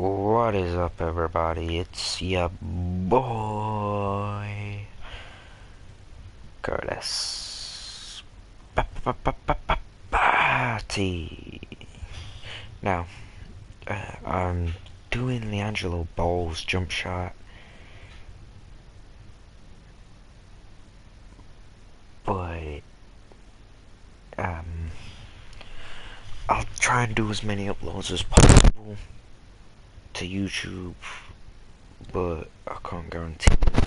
What is up, everybody? It's your boy Curtis. Party. Now, uh, I'm doing LiAngelo Ball's jump shot. But, um, I'll try and do as many uploads as possible to YouTube, but I can't guarantee it.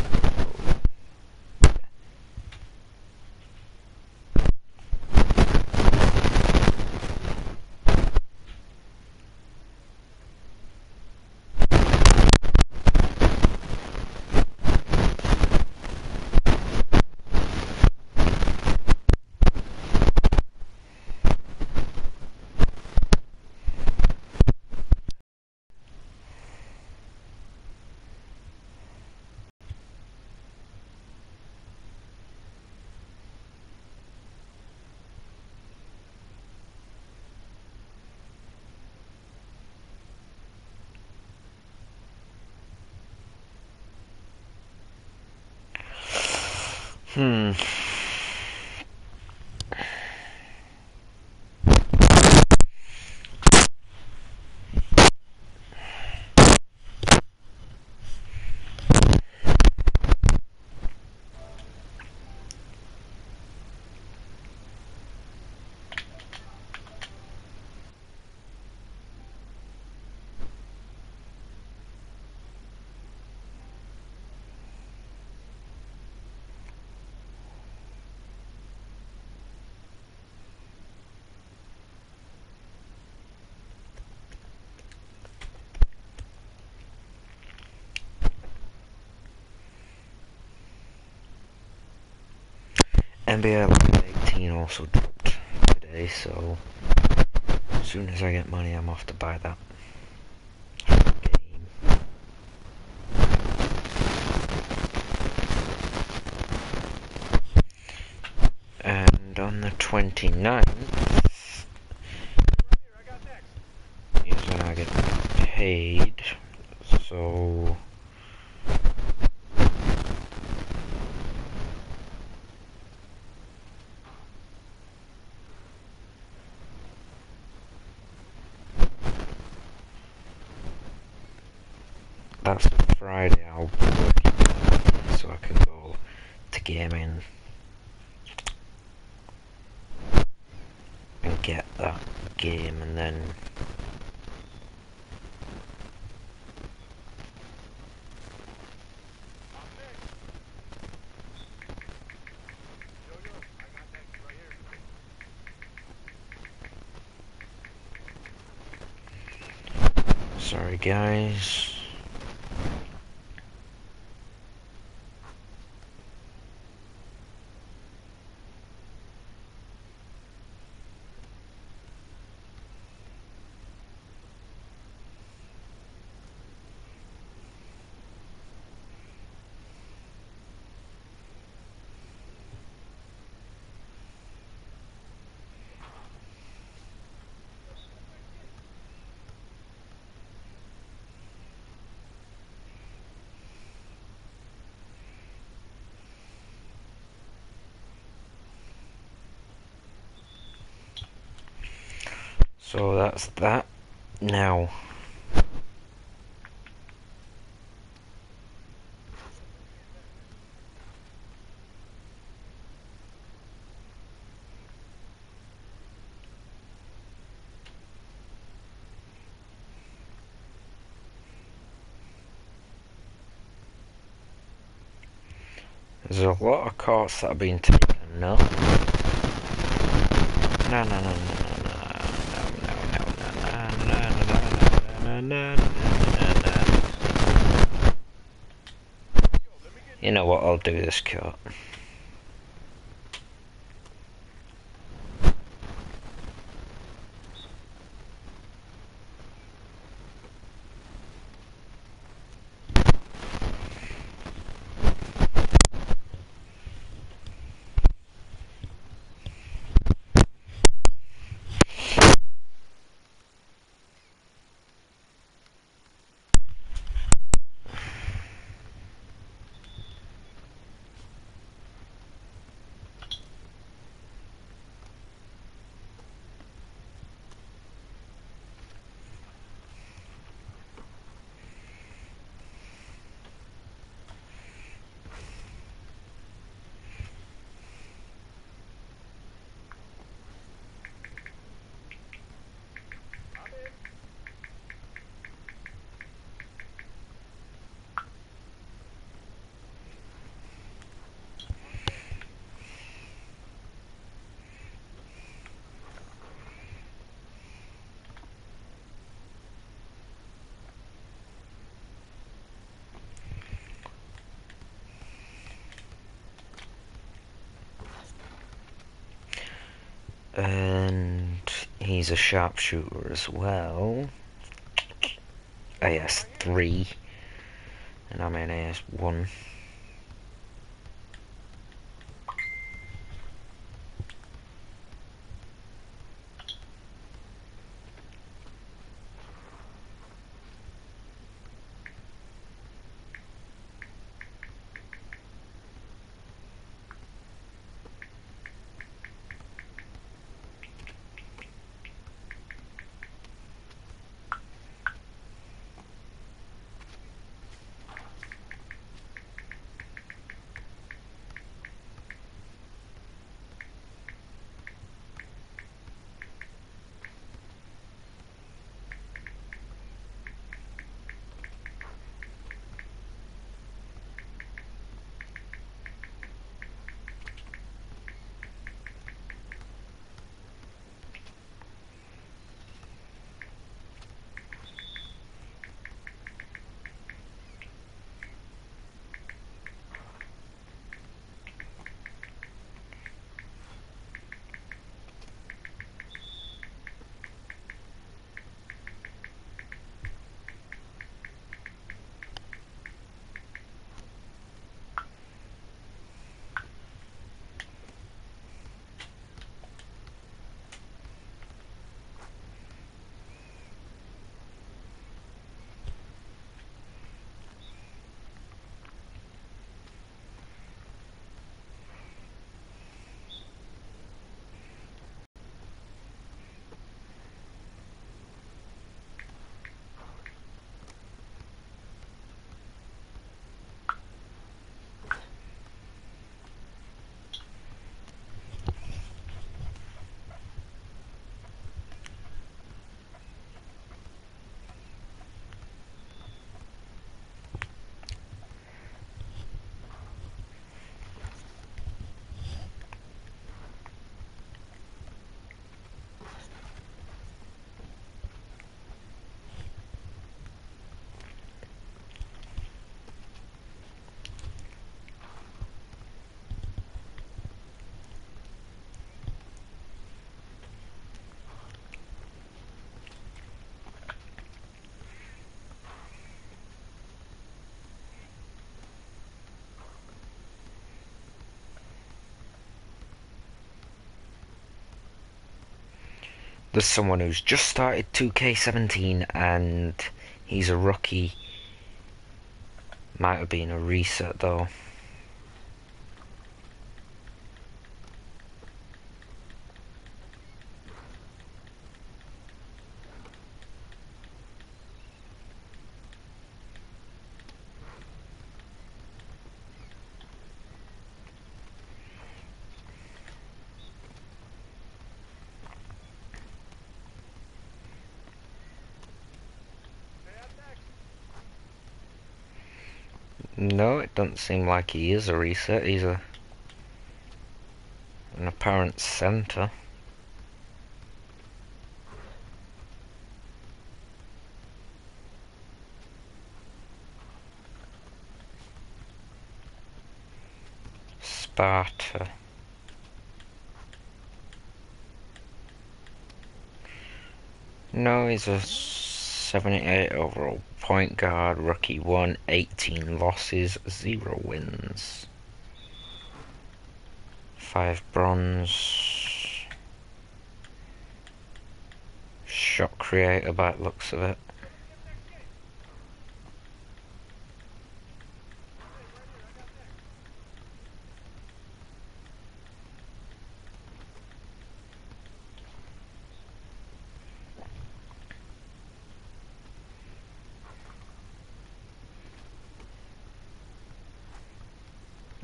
Hmm. NBA Live 18 also dropped today, so as soon as I get money, I'm off to buy that. And on the 29th is when I get paid, so. that's Friday I'll be working so I can go to gaming and get that game and then Sorry guys. So that's that. Now. There's a lot of carts that have been taken, no? No, no, no, You know what, I'll do this cut. And he's a sharpshooter as well. AS3. And I'm an AS1. There's someone who's just started 2K17 and he's a rookie. Might have been a reset though. No, it doesn't seem like he is a reset. He's a an apparent centre. Sparta. No, he's a 78 overall Point guard, rookie 1, 18 losses, 0 wins. 5 bronze. Shot creator by looks of it.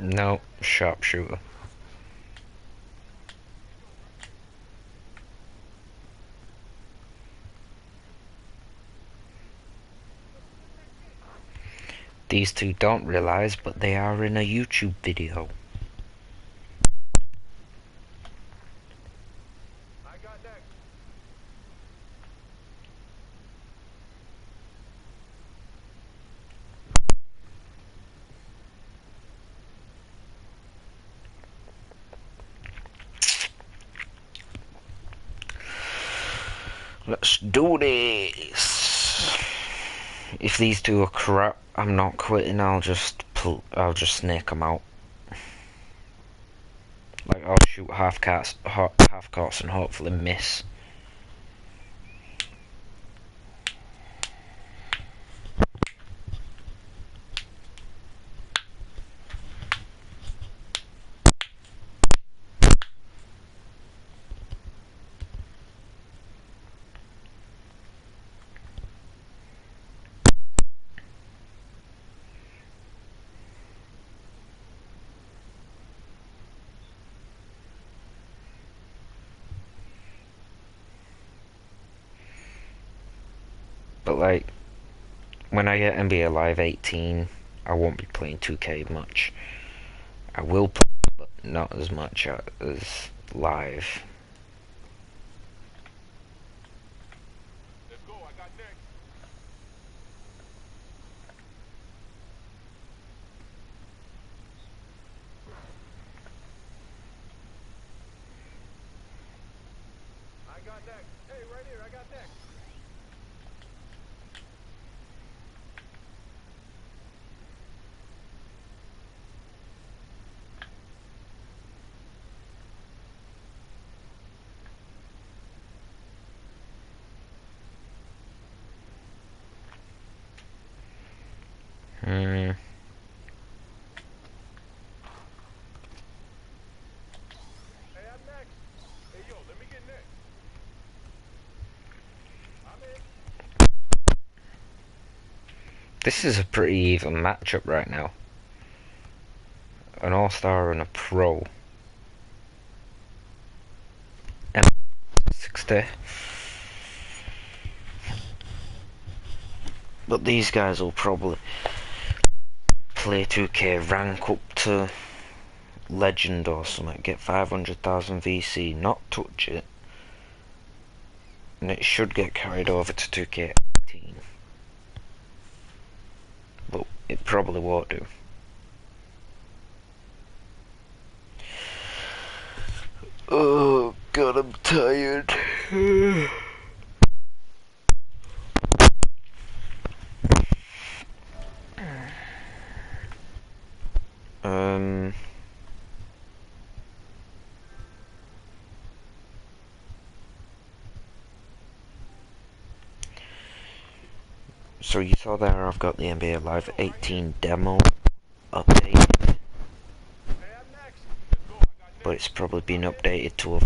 No, sharpshooter. These two don't realise, but they are in a YouTube video. Let's do this. If these two are crap, I'm not quitting. I'll just pull. I'll just snake them out. Like I'll shoot half cats, half courts, and hopefully miss. But like, when I get NBA Live 18, I won't be playing 2K much. I will play, but not as much uh, as live. Hmm. This is a pretty even matchup right now. An all-star and a pro. M60. But these guys will probably play 2k, rank up to legend or something, get 500,000 VC, not touch it. And it should get carried over to 2k18. But it probably won't do. Oh god, I'm tired. um... So you saw there I've got the NBA Live 18 demo update. But it's probably been updated to a